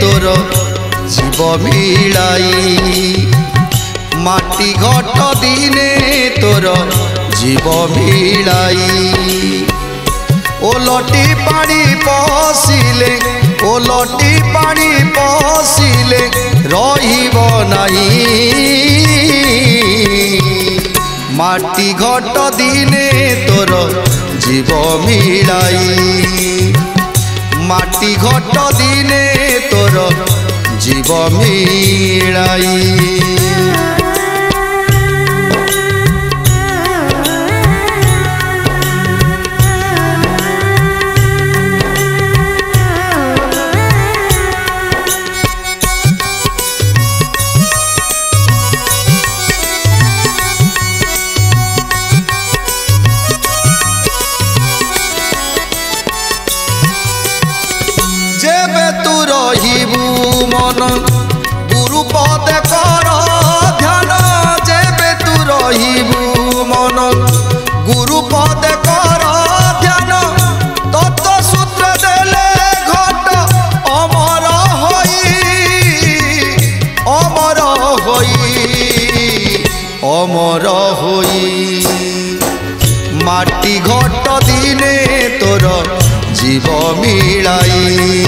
তোর জীব মিলাই। মাটি ঘট দিনে তোর জীব মিলাই। ওলটি পানি পশিলে ওলটি পানি পশিলে রহিব নাই। মাটি ঘট দিনে তোর জীব মিলাই। মাটি ঘট দিনে তোর জীব মিলাই অমর হই। মাটি ঘট দিনে তোর জীব মিলাই।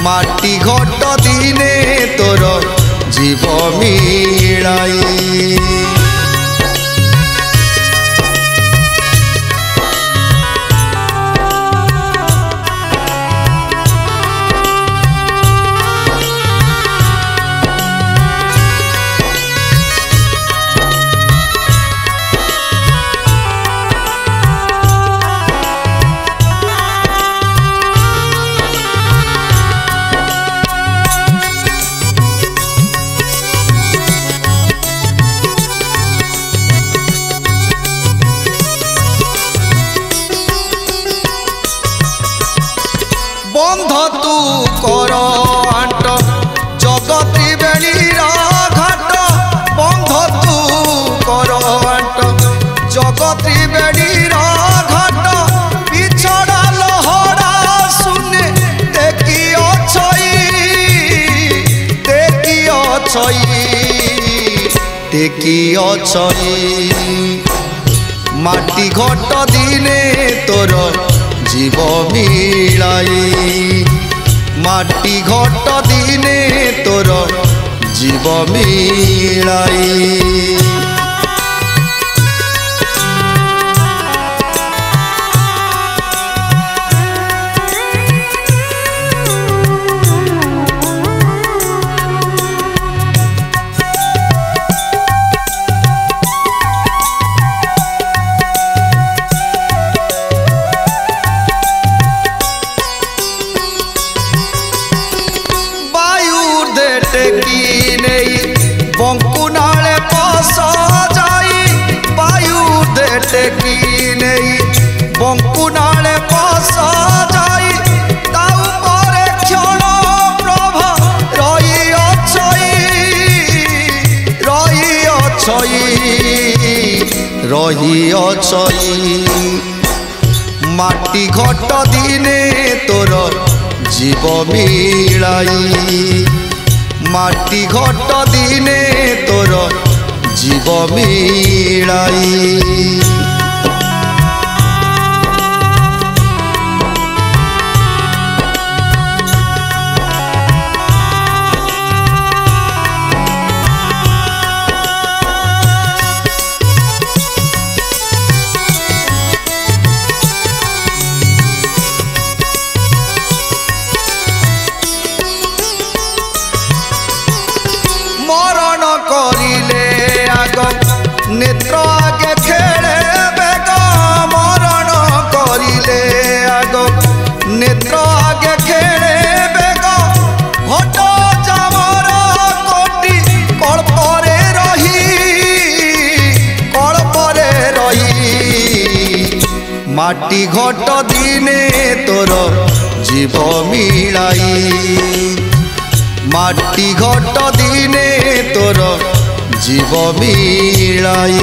মাটি ঘট দিনে তোর জীব মিলাই। তু কর আট জগতি বেড়ির ঘাট বন্ধ তু কর আট জগতি বেড়ির ঘাট পিছড়া লহড়া শুনে দেখি অছই দেখি অছই দেখি অছই মাটি ঘট দিনে তোর জীব মিলাই মাটি ঘট দিনে তোর জীব মিলাই কি নেই? বঙ্কুনালে পশ যাই, তাও পরে ক্ষণ প্রভ রই অছই রই অছই রহি অছই মাটি ঘট দিনে তোর জীব মিলাই মাটি ঘট দিনে তোর জীব মিলাই মাটি ঘট দিনে তোর জীব মিলাই। মাটি ঘট দিনে তোর জীব মিলাই।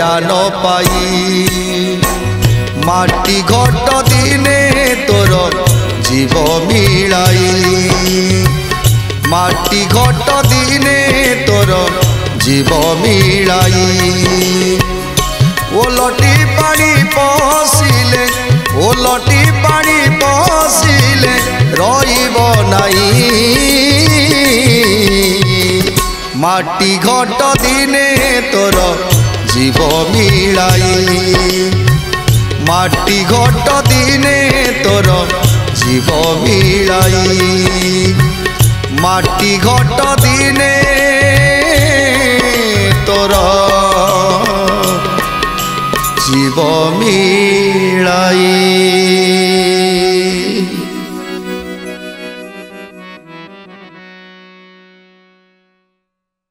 জ্ঞান পাই। মাটি ঘট দিনে তোর জীব মিলাই। মাটি ঘট দিনে তোর জীব মিলাই। ওলটি পানি পশিলে ওলটি পানি পশিলে রইব নাই। মাটি ঘট দিনে তোর জীব মিলাই। মাটি ঘট দিনে তোর জীব মিলাই। মাটি ঘট দিনে তোর।